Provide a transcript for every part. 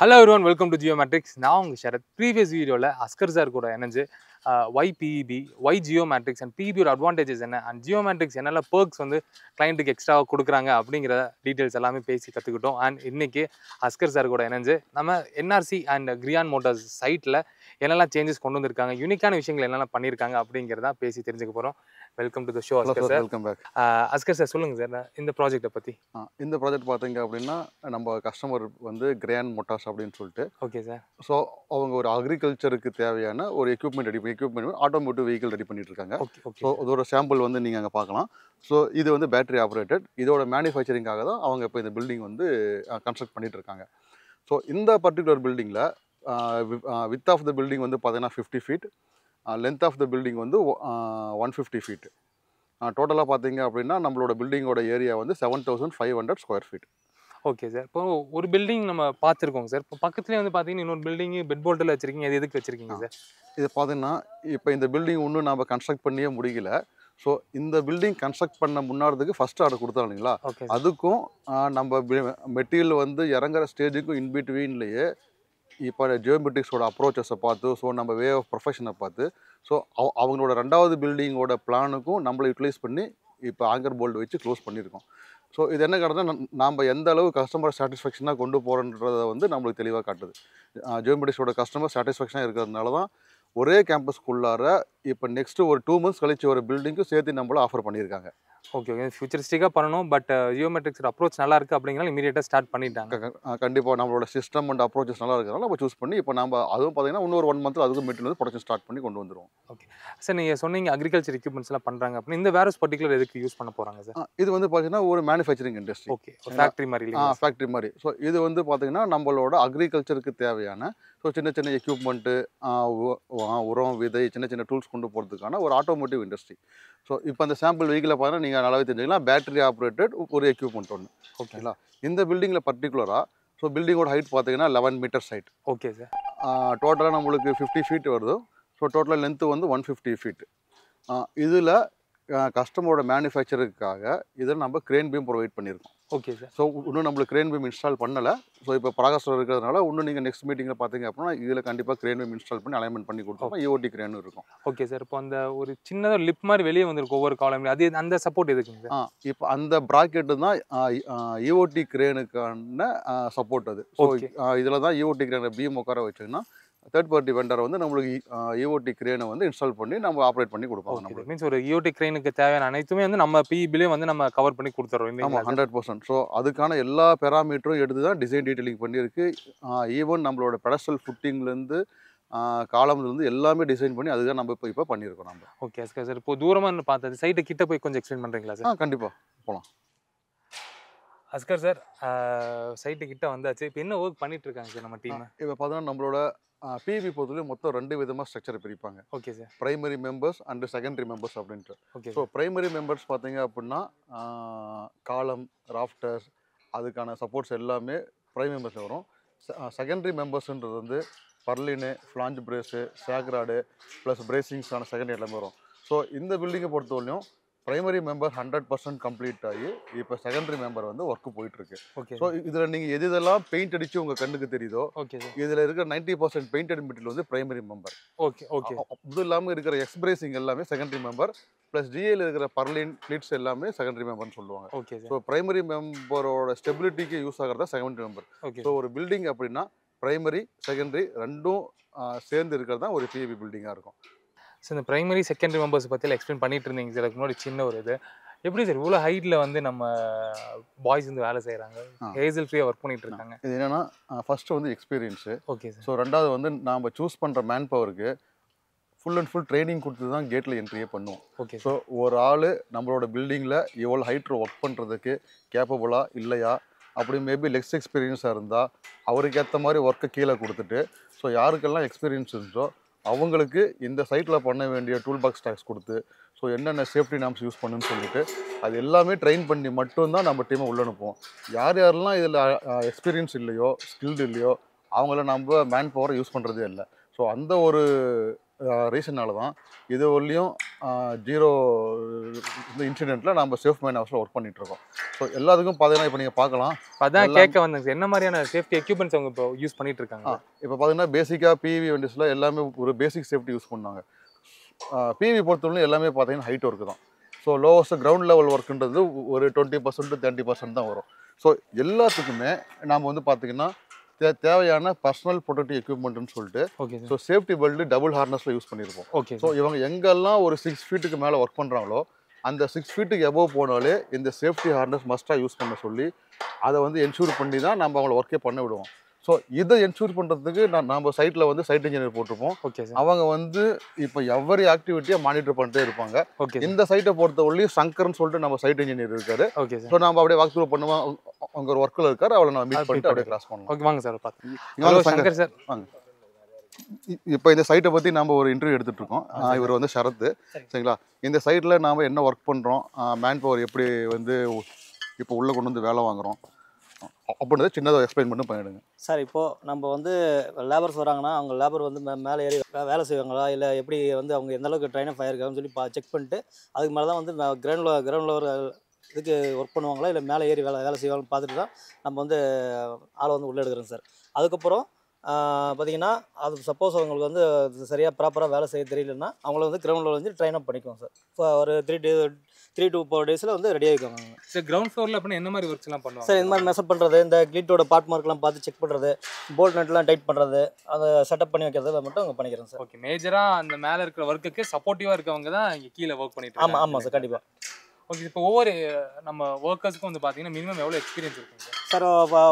Hello everyone welcome to Geo Matrix நான் உங்கள் Sharath previous வீடியோவில் அஸ்கர் சார் கூட இணைஞ்சு why PEB why Geo Matrix and பிஇபியோட advantages என்ன? அண்ட் ஜியோ மேட்ரிக்ஸ் என்னென்ன பர்க்ஸ் வந்து கிளைண்ட்டுக்கு எக்ஸ்ட்ராவாக கொடுக்குறாங்க அப்படிங்கிற டீட்டெயில்ஸ் எல்லாமே பேசி கற்றுக்கிட்டோம் அண்ட் இன்றைக்கி அஸ்கர் சார் கூட இணைஞ்சு நம்ம என்ஆர்சி அண்ட் கிரியான் மோட்டார்ஸ் சைட்டில் என்னெல்லாம் சேஞ்சஸ் கொண்டு வந்திருக்காங்க யூனிக்கான விஷயங்கள் என்னெல்லாம் பண்ணியிருக்காங்க அப்படிங்கிறத பேசி தெரிஞ்சுக்க போகிறோம் welcome to the show Asgar sir welcome back Asgar sir சொல்லுங்கள் சார் இந்த ப்ராஜெக்ட்டை பற்றி இந்த ப்ராஜெக்ட் பார்த்தீங்க அப்படின்னா நம்ம கஸ்டமர் வந்து கிராண்ட் மோட்டார்ஸ் அப்படின்னு சொல்லிட்டு. ஓகே சார் ஸோ அவங்க ஒரு அக்ரிகல்ச்சருக்கு தேவையான ஒரு எக்யூப்மெண்ட் ரெடி பண்ணி எக்யூப்மெண்ட் ஆட்டோமோட்டிவ் வெஹிக்கிள் ரெடி பண்ணிட்டு இருக்காங்க ஸோ இதோட சாம்பிள் வந்து நீங்கள் அங்கே பார்க்கலாம் ஸோ இது வந்து பேட்டரி ஆப்ரேட்டட் இதோட மேனுஃபேக்சரிங்காக தான் அவங்க இப்போ இந்த பில்டிங் வந்து கன்ஸ்ட்ரக்ட் பண்ணிட்டு இருக்காங்க ஸோ இந்த பர்டிகுலர் பில்டிங்கில் வித் ஆஃப் த பில்டிங் வந்து பார்த்தீங்கன்னா fifty feet length of the building வந்து ஒன் ஃபிஃப்டி ஃபீட் டோட்டலாக பார்த்தீங்க அப்படின்னா நம்மளோட பில்டிங்கோட ஏரியா வந்து seven thousand five hundred square feet okay sir இப்போ ஒரு பில்டிங் நம்ம பார்த்துருக்கோம் சார் இப்போ பக்கத்துலேயே வந்து பார்த்தீங்கன்னா இன்னொரு பில்டிங் பெட் போல்ட்டில் வச்சிருக்கீங்க. அது எதுக்கு வச்சிருக்கீங்க சார் இது பார்த்தீங்கன்னா இப்போ இந்த பில்டிங் இன்னும் நம்ம கன்ஸ்ட்ரக்ட் பண்ணியே முடியல ஸோ இந்த பில்டிங் கன்ஸ்ட்ரக்ட் பண்ண முன்னாடிக்கு ஃபர்ஸ்ட் ஆர்டர் கொடுத்தோம் இல்லைங்களா? ஓகே அதுக்கும் நம்ம மெட்டீரியல் வந்து இறங்குற ஸ்டேஜுக்கும் இன்பிட்வீன்லேயே இப்போ ஜியோமெட்ரிக்ஸோட அப்ரோச்சஸை பார்த்து ஸோ நம்ம வே ஆஃப் ப்ரொஃபஷனை பார்த்து ஸோ அவங்களோட ரெண்டாவது பில்டிங்கோட பிளானுக்கும் நம்மளை யூட்டிலைஸ் பண்ணி இப்போ ஆங்கர் போல்டு வச்சு க்ளோஸ் பண்ணியிருக்கோம். ஸோ இது என்ன காட்டுதுன்னா நாம் எந்த அளவு கஸ்டமர் சாட்டிஸ்ஃபேக்ஷனாக கொண்டு போகிறோன்றதை வந்து நம்மளுக்கு தெளிவாக காட்டுது. ஜியோமெட்ரிக்ஸோட கஸ்டமர் சாட்டிஸ்ஃபேக்ஷனாக இருக்கிறதுனால தான் ஒரே கேம்பஸ்க்குள்ளார இப்போ நெக்ஸ்ட்டு ஒரு டூ மந்த்ஸ் கழிச்சு ஒரு பில்டிங்க்கும் சேர்த்து நம்மளும் ஆஃபர் பண்ணியிருக்காங்க. ஓகே ஓகே ஃபியூச்சரிஸ்டிக்காக பண்ணணும் பட் ஜியோமெட்ரிக்ஸோட அப்ரோச் நல்லா இருக்கு அப்படிங்கிறனால இமீடியட்டாக ஸ்டார்ட் பண்ணிட்டாங்க. கண்டிப்பாக நம்மளோட சிஸ்டம் அண்ட் அப்ரோச்சஸ் நல்லா இருக்கிறனால நம்ம சூஸ் பண்ணி இப்போ நம்ம அதுவும் பார்த்தீங்கன்னா இன்னொரு ஒன் மந்த்தில் அதுக்கும் மெட்டீரியல் ப்ரொடக்ஷன் ஸ்டார்ட் பண்ணி கொண்டு வந்துருவோம். சார் நீங்கள் சொன்னீங்க அக்ரிகல்ச்சர் எக்யூப்மெண்ட்ஸ் எல்லாம் பண்ணுறாங்க அப்படின்னு. இந்த வேரஸ் பர்டிகுலர் எதுக்கு யூஸ் பண்ண போகிறாங்க சார் இது வந்து பார்த்தீங்கன்னா ஒரு மேனுஃபேக்சரிங் இண்டஸ்ட்ரி ஓகே ஃபேக்ட்ரி மாதிரி ஃபேக்ட்ரி மாதிரி. ஸோ இது வந்து பார்த்தீங்கன்னா நம்மளோட அக்ரிகல்ச்சருக்கு தேவையான ஸோ சின்ன சின்ன எக்யூப்மெண்ட்டு உரம் விதை சின்ன சின்ன டூல்ஸ் கொண்டு போகிறதுக்கான ஒரு ஆட்டோமோட்டிவ் இண்டஸ்ட்ரி ஸோ இப்போ அந்த சாம்பிள் வெஹிக்கிளை பார்த்தீங்கன்னா நீங்கள் நல்லாவே தெரிஞ்சுக்கலாம். பேட்டரி ஆப்ரேட்டட் ஒரு எக்யூப்மெண்ட் ஒன்று ஓகே ஓகேங்களா? இந்த பில்டிங்கில் பர்டிகுலராக ஸோ பில்டிங்கோட ஹைட் பார்த்தீங்கன்னா eleven meters height okay sir டோட்டலாக நம்மளுக்கு ஃபிஃப்டி ஃபீட் வருது. ஸோ டோட்டலாக லென்த்து வந்து ஒன் ஃபிஃப்டி ஃபீட் இதில் கஸ்டமரோட மேனுஃபேக்சருக்காக இதில் நம்ம கிரேன் பீம் ப்ரொவைட் பண்ணியிருக்கோம். ஓகே சார் ஸோ இன்னும் நம்மளுக்கு கிரேன் பீம் இன்ஸ்டால் பண்ணலை. ஸோ இப்போ ப்ராகஸ்டில் இருக்கிறதுனால இன்னும் நீங்கள் நெக்ஸ்ட் மீட்டிங்கில் பார்த்தீங்க அப்படின்னா இதில் கண்டிப்பாக கிரேன் பீம் இன்ஸ்டால் பண்ணி அலைன்மெண்ட் பண்ணி கொடுத்தோம் இஓடி கிரேன் இருக்கும். ஓகே சார் இப்போ அந்த ஒரு சின்னதாக லிப் மாதிரி வெளியே வந்திருக்கு ஒவ்வொரு காலம்லையும் அது அந்த சப்போர்ட் எதுக்குங்க ஆ இப்போ அந்த ப்ராக்கெட்டு தான் இஓடி கிரேனுக்கான சப்போர்ட் அது. So Okay. இதில் தான் இஓடி கிரேனை பீம் உட்கார வச்சோன்னா தேர்ட் பார்ட்டி வெண்டர் வந்து நம்மளுக்கு இஓடி கிரேனை வந்து இன்ஸ்டால் பண்ணி நம்ம ஆப்ரேட் பண்ணி கொடுப்பாங்க ஓகே நம்மளுக்கு. மீன்ஸ் ஒரு இஓடி கிரெயினுக்கு தேவையான அனைத்துமே வந்து நம்ம பிஇபிலே வந்து நம்ம கவர் பண்ணி கொடுத்துறோம் ஆமாம் ஹண்ட்ரட் பர்சன்ட் ஸோ அதுக்கான எல்லா பெராமீட்டரும் எடுத்து தான் டிசைன் டீட்டெயிலிங் பண்ணியிருக்கு. ஈவன் நம்மளோட பெடஸ்டல் ஃபுட்டிங்லேருந்து காலம்லேருந்து எல்லாமே டிசைன் பண்ணி அதுதான் நம்ம இப்போ இப்போ பண்ணியிருக்கோம் நம்ம ஓகே சார் இப்போ தூரமாக பார்த்தது சைட்டு கிட்ட போய் கொஞ்சம் எக்ஸ்பிளைன் பண்ணுறீங்களா சார் கண்டிப்பாக போகலாம் அஸ்கர் சார் சைட்டு கிட்ட வந்தாச்சு. இப்போ என்ன ஒர்க் பண்ணிட்டு இருக்காங்க சார் நம்ம டீம் இப்போ பார்த்தீங்கன்னா நம்மளோட பிவி பொறுத்தவரையும் மொத்தம் ரெண்டு விதமாக ஸ்ட்ரக்சர் பிரிப்பாங்க. Okay sir primary members and secondary members அப்படின்ட்டு. ஓகே ஸோ பிரைமரி மெம்பர்ஸ் பார்த்தீங்க அப்படின்னா காலம் ராஃப்டர்ஸ் அதுக்கான சப்போர்ட்ஸ் எல்லாமே பிரைம் மெம்பர்ஸ் வரும். செகண்டரி மெம்பர்ஸ்ன்றது வந்து purlin flange brace sag rod plus பிரேசிங்ஸான second எல்லாமே வரும். ஸோ இந்த பில்டிங்கை பொறுத்தவரையும் primary member hundred percent complete ஆகி இப்போ செகண்டரி மெம்பர் வந்து ஒர்க் போயிட்டுருக்கு. ஓகே ஸோ இதில் நீங்கள் எது இதெல்லாம் பெயிண்ட் அடித்து உங்கள் கண்ணுக்கு தெரியுதோ ஓகே இதில் இருக்கிற நைன்ட்டி பர்சன்ட் பெயிண்டட் மெட்டீரியல் வந்து பிரைமரி மெம்பர் ஓகே ஓகே இது இல்லாமல் இருக்கிற எக்ஸ்பிரேசிங் எல்லாமே செகண்டரி மெம்பர் ப்ளஸ் ஜிஏல இருக்கிற பர்லின் ஃபிளிட்ஸ் எல்லாமே செகண்டரி மெம்பர்னு சொல்லுவாங்க. ஓகே ஸோ பிரைமரி மெம்பரோட ஸ்டெபிலிட்டிக்கு யூஸ் ஆகிறதா செகண்டரி மெம்பர் ஓகே ஸோ ஒரு பில்டிங் அப்படின்னா பிரைமரி செகண்டரி ரெண்டும் சேர்ந்து இருக்கிறது தான் ஒரு பிஏபி பில்டிங்காக இருக்கும். சார் இந்த பிரைமரி செகண்டரி மெம்பர்ஸ் பற்றியில் எக்ஸ்பிளைன் பண்ணிட்டு இருந்தீங்க சார் முன்னாடி சின்ன ஒரு இது. எப்படி சார் இவ்வளோ ஹைட்டில் வந்து நம்ம பாய்ஸ் வந்து வேலை செய்கிறாங்க. ஹேசல் ஃப்ரீயாக ஒர்க் பண்ணிட்டு இருக்காங்க இது என்னன்னா ஃபர்ஸ்ட் வந்து எக்ஸ்பீரியன்ஸு ஓகே சார் ஸோ ரெண்டாவது வந்து நாம் சூஸ் பண்ணுற மேன் பவருக்கு ஃபுல் அண்ட் ஃபுல் ட்ரைனிங் கொடுத்து தான் கேட்டில் என்ட்ரியே பண்ணுவோம். ஓகே ஸோ ஒரு ஆள் நம்மளோட பில்டிங்கில் எவ்வளோ ஹைட் ஒர்க் பண்ணுறதுக்கு கேப்பபுளா இல்லையா? அப்படி மேபி லெக்ஸ் எக்ஸ்பீரியன்ஸாக இருந்தால் அவருக்கு ஏற்ற மாதிரி ஒர்க்கை கீழே கொடுத்துட்டு ஸோ யாருக்கெல்லாம் எக்ஸ்பீரியன்ஸ் இருந்தோ அவங்களுக்கு இந்த சைட்டில் பண்ண வேண்டிய டூல் பாக்ஸ் டேக்ஸ் கொடுத்து ஸோ என்னென்ன சேஃப்டி நாம்ஸ் யூஸ் பண்ணுன்னு சொல்லிட்டு அது எல்லாமே ட்ரெயின் பண்ணி மட்டும்தான் நம்ம டீமை உள்ள அனுப்புவோம். யார் யாரெல்லாம் இதில் எக்ஸ்பீரியன்ஸ் இல்லையோ ஸ்கில்டு இல்லையோ அவங்கள நம்ம மேன் பவரை யூஸ் பண்ணுறதே இல்லை. ஸோ அந்த ஒரு ரீசனால தான். இது வரலையும் ஜீரோ இந்த இன்சிடெண்ட்டில் நம்ம சேஃப் மைன் ஹவுஸில் ஒர்க் பண்ணிட்டு இருக்கோம் ஸோ எல்லாத்துக்கும் பார்த்தீங்கன்னா இப்போ நீங்கள் பார்க்கலாம் அதான் கேட்க வந்தேங்க என்ன மாதிரியான சேஃப்டி எக்யூப்மெண்ட்ஸ் அவங்க இப்போ யூஸ் பண்ணிட்டு இருக்காங்க இப்போ பார்த்தீங்கன்னா பேசிக்காக பிவி வண்டிஸில் எல்லாமே ஒரு பேசிக் சேஃப்டி யூஸ் பண்ணாங்க பிவி பொறுத்தவரைக்கும் எல்லாமே பார்த்தீங்கன்னா ஹைட் ஒர்க்கு தான். ஸோ லோவஸ்ட் கிரவுண்ட் லெவல் ஒர்க்குன்றது ஒரு டுவெண்ட்டி பர்சன்ட் தேர்ட்டி பர்சன்ட் தான் வரும். ஸோ எல்லாத்துக்குமே நாம் வந்து பார்த்தீங்கன்னா தே தேவையான பர்சனல் ப்ரொடக்டிவ் எக்யூப்மெண்ட்னு சொல்லிட்டு okay so safety belt double ஹார்னஸில் use பண்ணியிருப்போம் ஓகே ஸோ இவங்க எங்கெல்லாம் ஒரு சிக்ஸ் ஃபீட்டுக்கு மேலே ஒர்க் பண்ணுறாங்களோ அந்த சிக்ஸ் ஃபீட்டுக்கு எபோவ் போனாலே இந்த சேஃப்டி ஹார்னஸ் மஸ்ட்டாக யூஸ் பண்ண சொல்லி அதை வந்து என்ஷூர் பண்ணி தான் நம்ம அவங்கள ஒர்க்கே பண்ண விடுவோம். ஸோ இதை என்ஷூர் பண்ணுறதுக்கு நான் நம்ம சைட்டில் வந்து சைட் இன்ஜினியர் போட்டிருப்போம். ஓகே சார் அவங்க வந்து இப்போ எவ்வரி ஆக்டிவிட்டியை மானிட்டர் பண்ணிட்டே இருப்பாங்க. ஓகே இந்த சைட்டை பொறுத்தவரையும் சங்கர்னு சொல்லிட்டு நம்ம சைட் இன்ஜினியர் இருக்காரு. ஓகே சார் ஸோ நம்ம அப்படியே வாக் த்ரூ பண்ணுவோம். அவங்க ஒரு ஒர்க்கில் இருக்காரு. அவளை நம்ம மீட் பண்ணிட்டு அப்படியே. கிராஸ் பண்ணலாம். ஓகே வாங்க சார் பார்த்து சங்கர். சார் வாங்க. இப்போ இந்த சைட்டை பற்றி நம்ம ஒரு இன்டர்வியூ எடுத்துட்டு இருக்கோம். இவர் வந்து சரத்து சரி. சரிங்களா? இந்த சைட்டில் நாம் என்ன ஒர்க் பண்ணுறோம் மேன் பவர் எப்படி வந்து இப்போ உள்ளே கொண்டு வந்து வேலை வாங்குறோம். அப்படின்றத சின்னதாக எக்ஸ்பிளைன் பண்ணி பண்ணிடுங்க. சார் இப்போது நம்ம வந்து லேபர்ஸ் வராங்கன்னா அவங்க லேபர் வந்து மே மேலே ஏறி வேலை செய்வாங்களா? இல்லை எப்படி வந்து அவங்க எந்த அளவுக்கு ட்ரைன் இருக்காங்கன்னு ஆயிருக்காங்கன்னு சொல்லி பா செக் பண்ணிட்டு அதுக்கு மேலே தான் வந்து கிரவுண்டில் கிரவுண்டில் ஒரு இதுக்கு ஒர்க் பண்ணுவாங்களா? இல்லை மேலே ஏறி வேலை வேலை செய்வாங்கன்னு பார்த்துட்டு தான் நம்ம வந்து ஆளை வந்து உள்ளே எடுக்கிறோம் சார் அதுக்கப்புறம் பார்த்தீங்கன்னா அது சப்போஸ் அவங்களுக்கு வந்து சரியாக ப்ராப்பராக வேலை செய்ய தெரியலன்னா அவங்கள வந்து கிரவுண்டில் வந்து ட்ரைன் அப் பண்ணிக்குவோம் சார் இப்போ ஒரு three day three two four டேஸில் வந்து ரெடி ஆகிக்குவாங்க சார் கிரவுண்ட் ஃப்ளோரில் அப்படின்னா என்ன மாதிரி ஒர்க்ஸ் எல்லாம் பண்ணுவாங்க? சார் இந்த மாதிரி மெஷர் பண்ணுறது இந்த கிளீட்டோட பார்ட் மார்க்லாம் பார்த்து செக் பண்ணுறது போல்ட் நட்லாம் டைட் பண்ணுறது அதை செட்டப் பண்ணி வைக்கிறது மட்டும் அவங்க பண்ணிக்கிறோம் சார் ஓகே மேஜரா அந்த மேல இருக்கிற ஒர்க்குக்கு சப்போர்ட்டிவா இருக்கவங்க தான் இங்க கீழே ஒர்க் பண்ணிட்டு ஆமாம் ஆமாம் சார் கண்டிப்பாக ஓகே இப்போ ஒவ்வொரு நம்ம ஒர்க்கர்ஸ்க்கும் வந்து பாத்தீங்கன்னா மினிமம் எவ்வளவு எக்ஸ்பீரியன்ஸ் இருக்குங்க? சார்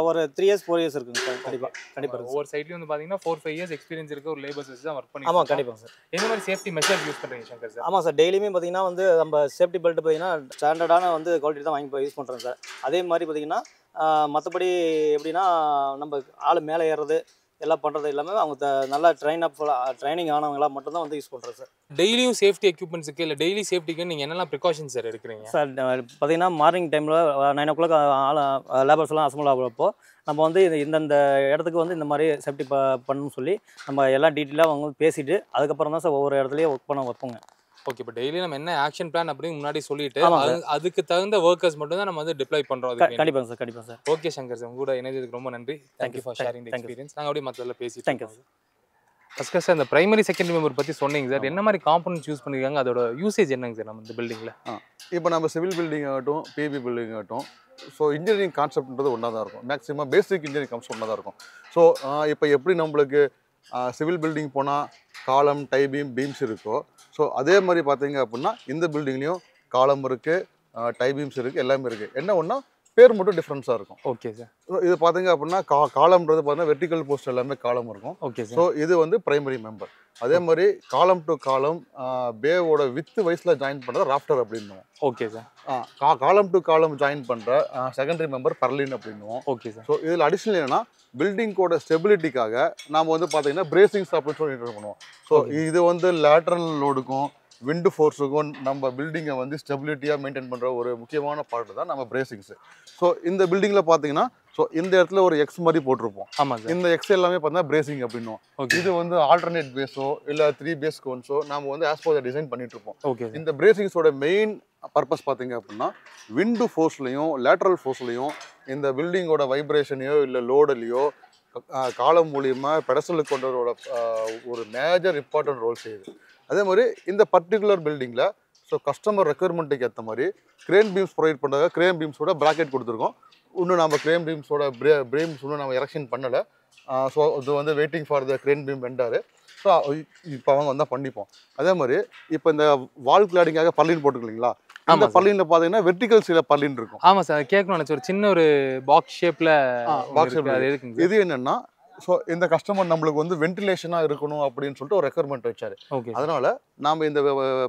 ஒரு த்ரீ இயர்ஸ் ஃபோர் இயர்ஸ் இருக்குங்க சார். கண்டிப்பாக கண்டிப்பாக ஒவ்வொரு சைட்லயும் வந்து பாத்தீங்கன்னா ஃபோர் ஃபைவ் இயர்ஸ் எக்ஸ்பீரியன்ஸ் இருக்க. ஒரு லேபர்ஸ் வச்சு தான் ஒர்க் பண்ணி ஆமாம் கண்டிப்பாக சார். என்ன மாதிரி சேஃப்டி மெஷர்ஸ் யூஸ் பண்றீங்க சங்கர் சார்? ஆமாம் சார். டெய்லியுமே பார்த்தீங்கன்னா வந்து நம்ம சேஃப்டி பெல்ட் பார்த்தீங்கன்னா ஸ்டாண்டர்டான வந்து குவாலிட்டி தான் வாங்கி யூஸ் பண்ணுறோம் சார். அதே மாதிரி பார்த்தீங்கன்னா மற்றபடி எப்படின்னா நம்ம ஆள் மேலே ஏறுறது எல்லாம் பண்ணுறது எல்லாமே அவங்க த- நல்லா ட்ரைன் அப் ட்ரைனிங் ஆனவங்களாம் மட்டும்தான் வந்து யூஸ் பண்ணுறோம் சார். டெய்லியும் சேஃப்டி எக்யூப்மெண்ட்ஸ்க்கு இல்ல டெய்லி சேஃப்டிக்கு நீங்க என்னெல்லாம் ப்ரிகாஷன்ஸ் சார் எடுக்கிறீங்க? சார் பார்த்தீங்கன்னா மார்னிங் டைமில் நைன் ஓ கிளாக் ஆள் லேபர்ஸ்லாம் அசம்பிள் ஆகிறப்போ நம்ம வந்து இந்த இந்தந்த இடத்துக்கு வந்து இந்த மாதிரி சேஃப்டி ப பண்ணணும்னு சொல்லி நம்ம எல்லாம் டீட்டெயிலாக அவங்க பேசிட்டு அதுக்கப்புறம் தான் சார் ஒவ்வொரு இடத்துலையும் ஒர்க் பண்ண வைப்போங்க. ஓகே இப்போ டெய்லி நம்ம என்ன ஆக்ஷன் பிளான் அப்படின்னு முன்னாடி சொல்லிட்டு அதுக்கு தகுந்த ஒர்க்கர்ஸ் மட்டும் தான் நம்ம வந்து டிப்ளை பண்றோம் கண்டிப்பாக சார் கண்டிப்பாக சார். ஓகே சங்கர் சார் உங்க கூட இணைஞ்சதுக்கு ரொம்ப நன்றி. Thank you for Thank- sharing the. Experience நாங்கள் அப்படியே மற்றதில் பேசி you, sir. ஃபஸ்ட்டு சார் இந்த பிரைமரி செகண்டரி மெம்பர் பற்றி சொன்னீங்க சார். என்ன மாதிரி காம்பனன்ட்ஸ் யூஸ் பண்ணிருக்காங்க? அதோட யூசேஜ் என்னங்க சார் நம்ம இந்த பில்டிங்கில் இப்போ நம்ம சிவில் பில்டிங் ஆகட்டும் பிபி பில்டிங் ஆகட்டும் ஸோ இன்ஜினியரிங் கான்செப்ட்ன்றது ஒன்றா தான் இருக்கும். மேக்ஸிமம் பேசிக் இன்ஜினியரிங் கான்செப்ட் ஒன்றா தான் இருக்கும் ஸோ இப்போ எப்படி நம்மளுக்கு சிவில் பில்டிங் போனால் காலம் டை பீம் பீம்ஸ் இருக்கோ. ஸோ அதே மாதிரி பார்த்தீங்க அப்படின்னா இந்த பில்டிங்லேயும் காலம் இருக்குது டை பீம்ஸ் இருக்குது எல்லாமே இருக்குது என்ன ஒன்றா பேர் மட்டும் டிஃப்ரென்ஸாக இருக்கும். ஓகே சார் So, இது பார்த்தீங்க அப்படின்னா கா காலம்ன்றது பார்த்தீங்கன்னா வெர்டிக்கல் போஸ்ட் எல்லாமே காலம் இருக்கும். ஓகே ஸோ இது வந்து பிரைமரி மெம்பர் அதே மாதிரி காலம் டு காலம் பேவோட வித்து வயசில் ஜாயின் பண்ணுறது ராஃப்டர் அப்படின்னுவோம். ஓகே சார் கா காலம் டு காலம் ஜாயின் பண்ணுற செகண்டரி மெம்பர் பர்லின் அப்படின்னுவோம். ஓகே சார் ஸோ இதில் அடிஷ்னல் என்னன்னா பில்டிங்கோட ஸ்டெபிலிட்டிக்காக நாம் வந்து பார்த்தீங்கன்னா பிரேசிங்ஸ் அப்படின்னு சொல்லி பண்ணுவோம். ஸோ. இது வந்து லேட்ரல் லோடுக்கும் விண்டு ஃபோர்ஸுக்கும் நம்ம பில்டிங்கை வந்து ஸ்டெபிலிட்டியாக மெயின்டைன் பண்ணுற ஒரு முக்கியமான பார்ட் தான் நம்ம பிரேசிங்ஸு ஸோ இந்த பில்டிங்கில் பார்த்தீங்கன்னா ஸோ இந்த இடத்துல ஒரு எக்ஸ் மாதிரி போட்டிருப்போம். ஆமாம் இந்த எக்ஸ் எல்லாமே பார்த்தீங்கன்னா பிரேசிங் அப்படின்னுவோம். ஓகே இது வந்து ஆல்டர்னேட் பேஸோ இல்லை த்ரீ பேஸ் கோன்ஸோ நாம வந்து ஆஸ் பர் டிசைன் பண்ணிட்டு இருப்போம். ஓகே இந்த பிரேசிங்ஸோட மெயின் பர்பஸ் பார்த்தீங்க அப்படின்னா விண்டு ஃபோர்ஸ்லையும் லேட்ரல் ஃபோர்ஸ்லையும் இந்த பில்டிங்கோட வைப்ரேஷனையோ இல்லை லோடுலையோ காலம் மூலியமா பெடசலுக்கு கொண்டவரோட ஒரு மேஜர் இம்பார்ட்டன்ட் ரோல் செய்யுது. அதே மாதிரி இந்த பர்டிகுலர் பில்டிங்கில் ஸோ கஸ்டமர் ரெக்குயர்மெண்ட்டுக்கு ஏற்ற மாதிரி கிரேன் பீம்ஸ் ப்ரொவைட் பண்ணுறாங்க கிரேன் பீம்ஸோட ப்ராக்கெட் கொடுத்துருக்கோம். இன்னும் நம்ம கிரேன் பீம்ஸோட பிரே பிரேம்ஸ் இன்னும் நம்ம எரெக்ஷன் பண்ணலை. ஸோ இது வந்து waiting for the crane beam vendor so இப்போ அவங்க வந்தால் பண்ணிப்போம். அதே மாதிரி இப்போ இந்த வால் கிளாடிங்காக போட்டுருக்கீங்களா ஆமா இந்த sir. பர்லின்ல பார்த்தீங்கன்னா வெர்டிகல் சில பர்லின் இருக்கும். ஆமாம் சார் கேட்கணும் நினச்சி ஒரு சின்ன ஒரு பாக்ஸ் ஷேப்பில் box shape ல அது எதுக்குங்க சார் இது என்னன்னா ஸோ இந்த கஸ்டமர் நம்மளுக்கு வந்து வென்டிலேஷனாக இருக்கணும் அப்படின்னு சொல்லிட்டு ஒரு ரெக்குயர்மெண்ட் வச்சாரு. ஓகே அதனால நாம் இந்த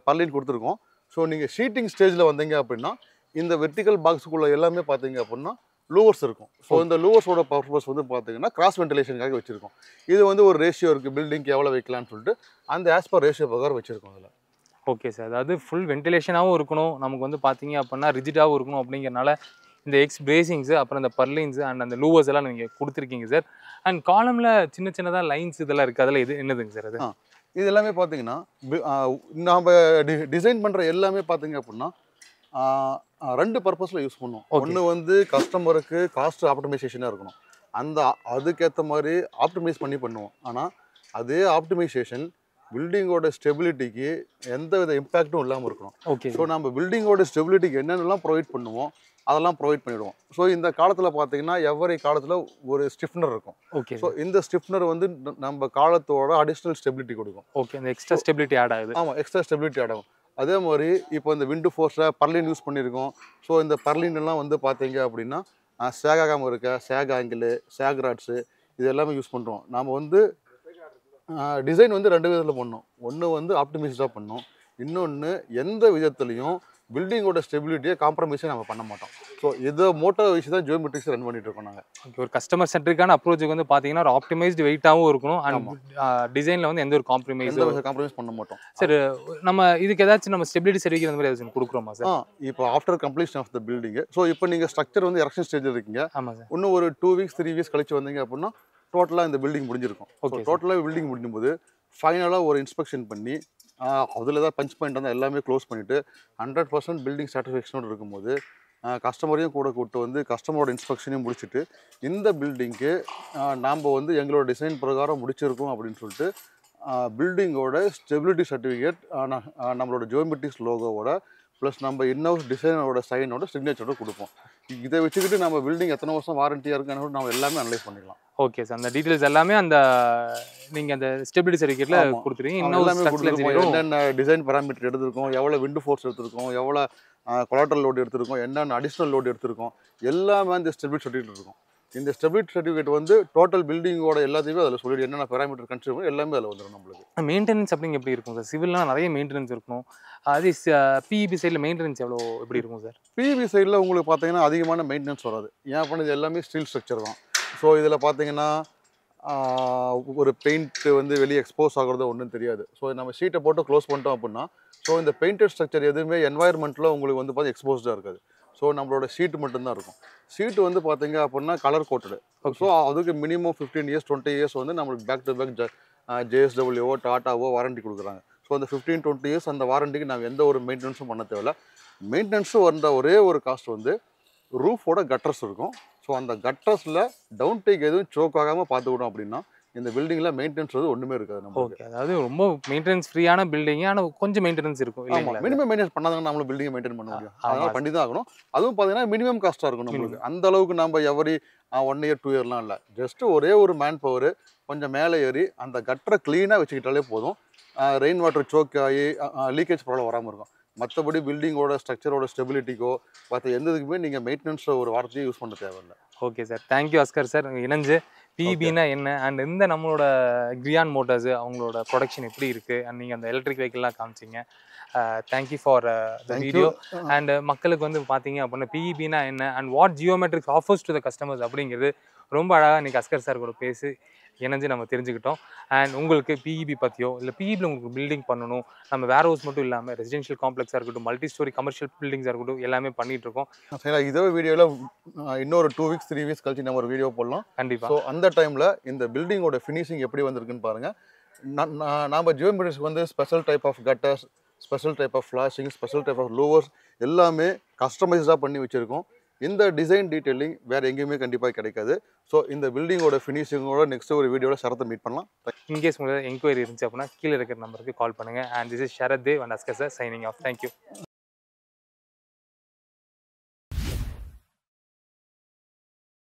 பர்லின் கொடுத்துருக்கோம். ஸோ நீங்கள் ஷீட்டிங் ஸ்டேஜில் வந்தீங்க அப்படின்னா இந்த வெர்டிக்கல் பாக்ஸுக்குள்ள எல்லாமே பார்த்தீங்க அப்படின்னா லூவர்ஸ் இருக்கும். ஸோ இந்த லூவர்ஸோட பர்பஸ் வந்து பார்த்தீங்கன்னா கிராஸ் வென்டிலேஷனுக்காக வச்சிருக்கோம். இது வந்து ஒரு ரேஷியோ இருக்குது பில்டிங்க்கு எவ்வளோ வைக்கலாம்னு சொல்லிட்டு அந்த ஆஸ் பர் ரேஷியோ பிரகாரம் வச்சிருக்கோம் அதில். ஓகே சார் அதாவது ஃபுல் வென்டிலேஷனாகவும் இருக்கணும். நமக்கு வந்து பார்த்தீங்க அப்படின்னா ரிஜிடாகவும் இருக்கணும் அப்படிங்கிறனால இந்த எக்ஸ் பிரேசிங்ஸு அப்புறம் இந்த பர்லின்ஸு அண்ட் அந்த லூவர்ஸ் எல்லாம் நீங்கள் கொடுத்துருக்கீங்க சார் அண்ட் காலமில் சின்ன சின்னதாக லைன்ஸ் இதெல்லாம் இருக்குது அதில் எது என்னதுங்க சார் அது. இது எல்லாமே பார்த்தீங்கன்னா நாம் டிசைன் பண்ணுற எல்லாமே பார்த்தீங்க அப்படின்னா ரெண்டு பர்பஸில் யூஸ் பண்ணுவோம் Okay. ஒன்று வந்து கஸ்டமருக்கு காஸ்ட் ஆப்டிமைசேஷனாக இருக்கணும் அந்த அதுக்கேற்ற மாதிரி ஆப்டிமைஸ் பண்ணி பண்ணுவோம் ஆனால் அதே ஆப்டிமைசேஷன் பில்டிங்கோட ஸ்டெபிலிட்டிக்கு எந்த வித இம்பேக்ட்டும் இல்லாமல் இருக்கணும். ஓகே ஸோ நம்ம பில்டிங்கோட ஸ்டெபிலிட்டிக்கு என்னென்னலாம் ப்ரொவைட் பண்ணுவோம் அதெல்லாம் ப்ரொவைட் பண்ணிடுவோம். ஸோ இந்த காலத்தில் பார்த்தீங்கன்னா எவ்வரி காலத்தில் ஒரு ஸ்டிஃப்னர் இருக்கும். ஓகே ஸோ இந்த ஸ்டிஃப்னர் வந்து நம்ம காலத்தோட அடிஷ்னல் ஸ்டெபிலிட்டி கொடுக்கும். ஓகே இந்த எக்ஸ்ட்ரா ஸ்டெபிலிட்டி ஆட் ஆகுது. ஆமாம் எக்ஸ்ட்ரா ஸ்டெபிலிட்டி ஆகும். அதே மாதிரி இப்போ இந்த விண்டு ஃபோர்ஸில் பர்லின் யூஸ் பண்ணியிருக்கோம். ஸோ இந்த பர்லின் எல்லாம் வந்து பார்த்தீங்க அப்படின்னா சேக் ஆகாமல் இருக்க சேக் ஆங்கிள் சேக் ராட்ஸு இது எல்லாமே யூஸ் பண்ணுறோம் நாம் வந்து டிசைன் வந்து ரெண்டு விதத்தில் பண்ணோம். ஒன்று வந்து ஆப்டிமைஸ்டாக பண்ணோம். இன்னொன்று எந்த விதத்துலையும் பில்டிங்கோட ஸ்டெபிலிட்டியை காம்ப்ரமைஸே நம்ம பண்ண மாட்டோம். ஸோ இதை மோட்டோ வச்சு தான் ஜியோமெட்ரிக்ஸ் ரன் பண்ணிட்டு இருக்கோம் நாங்கள் ஒரு கஸ்டமர் சென்ட்ரிக்கான அப்ரோச்சுக்கு வந்து பார்த்தீங்கன்னா ஒரு ஆப்டிமைஸ்டு வெயிட்டாகவும் இருக்கணும். அண்ட் டிசைனில் வந்து எந்த ஒரு வித காம்ப்ரமைஸ் பண்ண மாட்டோம். சரி நம்ம இதுக்கு ஏதாச்சும் நம்ம ஸ்டெபிலிட்டி சர்டிஃபிகேட் அந்த மாதிரி ஏதாச்சும் கொடுக்குறோமா சார் இப்போ after completion of the building so இப்போ நீங்கள் ஸ்ட்ரக்சர் வந்து எரக்ஷன் ஸ்டேஜில் இருக்கீங்க. ஆமாம் சார் இன்னும் ஒரு டூ வீக்ஸ் த்ரீ வீக்ஸ் கழிச்சு வந்தீங்க அப்படின்னா டோட்டலாக இந்த பில்டிங் முடிஞ்சிருக்கும் sir. டோட்டலாக பில்டிங் முடிஞ்சும்போது ஃபைனலாக ஒரு இன்ஸ்பெக்ஷன் பண்ணி அதில் தான் பஞ்ச் பாயிண்ட் வந்து எல்லாமே க்ளோஸ் பண்ணிவிட்டு ஹண்ட்ரட் பர்சன்ட் பில்டிங் சாட்டிஸ்ஃபேக்ஷனோடு இருக்கும்போது கஸ்டமரையும் கூட கூப்பிட்டு வந்து கஸ்டமரோட இன்ஸ்பெக்ஷனையும் முடிச்சுட்டு இந்த பில்டிங்க்கு நாம் வந்து எங்களோட டிசைன் பிரகாரம் முடிச்சிருக்கோம் அப்படின்னு சொல்லிட்டு பில்டிங்கோட ஸ்டெபிலிட்டி சர்டிஃபிகேட் நம்மளோட ஜியோமெட்ரிக்ஸ் லோகோவோட ப்ளஸ் நம்ம இன்னவுஸ் டிசைனரோட சைனோட சிக்னேச்சரோட கொடுப்போம். இதை வச்சுக்கிட்டு நம்ம பில்டிங் எத்தனை வருஷம் வாரண்டியாக இருக்கான்னு நம்ம எல்லாமே அனலைஸ் பண்ணிடலாம் ஓகே சார் அந்த டீட்டெயில்ஸ் எல்லாமே அந்த நீங்கள் அந்த ஸ்டெபிலிட்டி சர்டிஃபிகேட்டில் ஆமா. கொடுத்துருவீங்க. இன்னும் என்னென்ன டிசைன் பேராமீட்டர் எடுத்திருக்கோம் எவ்வளோ விண்டு ஃபோர்ஸ் எடுத்திருக்கோம் எவ்வளோ கொலாட்டல் லோடு எடுத்திருக்கோம் என்னென்ன அடிஷ்னல் லோடு எடுத்திருக்கோம் எல்லாமே அந்த ஸ்டெபிலிட்டி சர்டிஃபிகேட் இருக்கும். இந்த ஸ்டெபிலிட்டி சர்டிஃபிகேட் வந்து டோட்டல் பில்டிங்கோட எல்லாத்தையுமே அதில் சொல்லிடு என்னென்ன பேராமீட்டர் கன்சிடர் எல்லாமே அதில் வந்துடும் நம்மளுக்கு. மெயின்டெனன்ஸ் அப்படிங்க எப்படி இருக்கும் சார்? சிவில்லாம் நிறைய மெயின்டெனன்ஸ் இருக்கணும். அதே பிஇபி சைடில் மெயின்டெனன்ஸ் எவ்வளோ எப்படி இருக்கும் சார்? பிவி சைடில் உங்களுக்கு பார்த்தீங்கன்னா அதிகமான மெயின்டெனன்ஸ் வராது. ஏன் பண்ணது எல்லாமே ஸ்டீல் ஸ்ட்ரக்சர் தான். ஸோ இதில் பார்த்தீங்கன்னா ஒரு பெயிண்ட் வந்து வெளியே எக்ஸ்போஸ் ஆகுறது ஒன்றும் தெரியாது. ஸோ நம்ம ஷீட்டை போட்டு க்ளோஸ் பண்ணிட்டோம் அப்படின்னா ஸோ இந்த பெயிண்டட் ஸ்ட்ரக்சர் எதுவுமே என்வாயர்மெண்ட்டில் உங்களுக்கு வந்து பார்த்து எக்ஸ்போஸ்டாக இருக்காது. ஸோ நம்மளோட ஷீட் மட்டும்தான் இருக்கும். ஷீட் வந்து பார்த்தீங்க அப்படின்னா கலர் கோட்டடு ஸோ அதுக்கு minimum fifteen years twenty years வந்து நம்மளுக்கு பேக் டு பேக் ஜேஎஸ்டபிள்யூஓ டாட்டாவோ வாரண்டி கொடுக்குறாங்க. ஸோ அந்த ஃபிஃப்டீன் டுவெண்ட்டி இயர்ஸ் அந்த வாரண்டிக்கு நாங்கள் எந்த ஒரு மெயின்டெனன்ஸும் பண்ண தேவையில்ல. மெயின்டெனன்ஸும் வந்த ஒரே ஒரு காஸ்ட் வந்து ரூஃபோட கட்டர்ஸ் இருக்கும். ஸோ அந்த கட்டர்ஸில் டவுன் டேக் எதுவும் சோக் ஆகாமல் பார்த்துக்கணும் அப்படின்னா இந்த பில்டிங்கில் மெயின்டெனன்ஸ் ஒன்றுமே இருக்காது நமக்கு ஓகே அதாவது ரொம்ப மெயின்டெனன்ஸ் ஃப்ரீயான பில்டிங் ஆனால் கொஞ்சம் மெயின்டெனன்ஸ் இருக்கும் இல்லைங்களா மினிமம் மெயின்டெனன்ஸ் பண்ணாதாங்க நம்மளும் பில்டிங்கை மெயின்டைன் பண்ண முடியும். அதனால பண்ணி தான் ஆகணும். அதுவும் பார்த்தீங்கன்னா மினிமம் காஸ்ட்டாக இருக்கும் நம்மளுக்கு. அந்த அளவுக்கு நம்ம எவரி ஒன் இயர் டூ இயர்லாம் இல்லை. ஜஸ்ட் ஒரே ஒரு மேன் பவர் கொஞ்சம் மேலே ஏறி அந்த கட்டரை க்ளீனாக வச்சுக்கிட்டாலே போதும். ரெயின் வாட்டர் சோக் ஆகி லீக்கேஜ் ப்ராப்ளம் வராமல் இருக்கும். மற்றபடி பில்டிங்கோட ஸ்ட்ரக்சரோட ஸ்டெபிலிட்டிக்கோ மற்ற எந்த இதுக்குமே நீங்கள் மெயின்டெனன்ஸ் ஒரு வார்த்தையை யூஸ் பண்ண தேவையில்லை. Okay sir thank you Asghar sir இணைஞ்சு பிபினா என்ன? அண்ட் இந்த நம்மளோட கிரியான் மோட்டார்ஸ் அவங்களோட ப்ரொடக்ஷன் எப்படி இருக்குது அண்ட் நீங்கள் அந்த எலக்ட்ரிக் வெஹிக்கிள்லாம் காமிச்சிங்க. Thank you for the. Video and மக்களுக்கு வந்து பார்த்தீங்க அப்படின்னா பிஇபினா என்ன? And what geometrics offers to the customers அப்படிங்கிறது ரொம்ப அழகாக இன்னைக்கு அஸ்கர் சார் கூட பேசி இணைஞ்சு நம்ம தெரிஞ்சுக்கிட்டோம். அண்ட் உங்களுக்கு பிஇபி பற்றியோ இல்லை பிஇபியில் உங்களுக்கு பில்டிங் பண்ணணும் நம்ம வேர் ஹவுஸ் மட்டும் இல்லாமல் ரெசிடென்ஷியல் காம்ப்ளெக்ஸாக இருக்கட்டும் மல்டி ஸ்டோரி கமர்ஷியல் பில்டிங்ஸாக இருக்கட்டும் எல்லாமே பண்ணிட்டு இருக்கோம் சரி இதே வீடியோவில் இன்னொரு டூ வீக்ஸ் த்ரீ வீக்ஸ் கழிச்சு நம்ம ஒரு வீடியோ போடலாம். கண்டிப்பாக ஸோ அந்த டைமில் இந்த பில்டிங்கோட ஃபினிஷிங் எப்படி வந்திருக்குன்னு பாருங்கள் நாம் ஜியோமெட்ரிஸ்க்கு வந்து special type of gutters special type of flashing special type of louvers எல்லாமே கஸ்டமைஸ்டாக பண்ணி வச்சுருக்கோம். இந்த டிசைன் டீட்டெயிலிங் வேறு எங்கேயுமே கண்டிப்பாக கிடைக்காது. ஸோ இந்த பில்டிங்கோட ஃபினிஷிங்கோட நெக்ஸ்ட் ஒரு வீடியோவில் சரத்தை மீட் பண்ணலாம். இன்கேஸ் உங்களுக்கு என்கொயரி இருந்துச்சு அப்படின்னா கீழே இருக்கிற நம்பருக்கு கால் பண்ணுங்கள் and this is Sharath Dev and Asghar sir signing off thank you